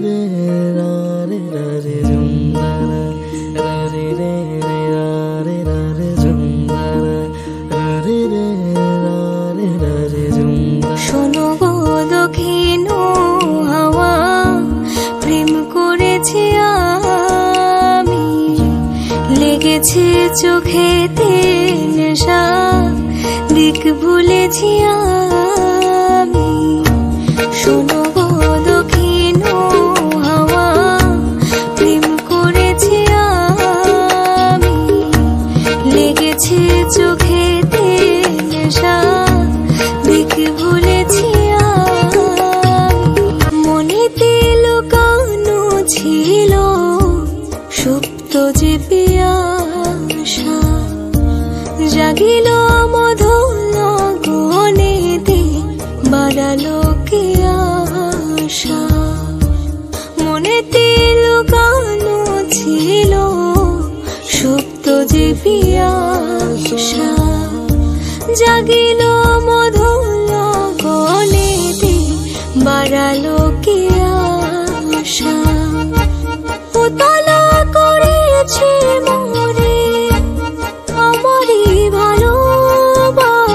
রে রে রে শোনো হাওয়া প্রেম করেছি আমি। লেগেছে চোখে তিন দিক ভুলেছি আমি চোখেতে নেশা দিক ভুলেছি মনেতে লুকানো ছিল সুপ্ত যে পিয়াসা। জাগিল মধুর গনেতে বাড়ালো কে আশা। মনেতে পিয়া জাগিল মধুল গলেতে বাড়ালো কি আশা? করেছে আমারই ভালোবাসা।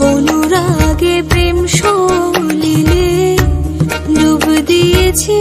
অনুরাগে প্রেম সলিলে ডুব দিয়েছি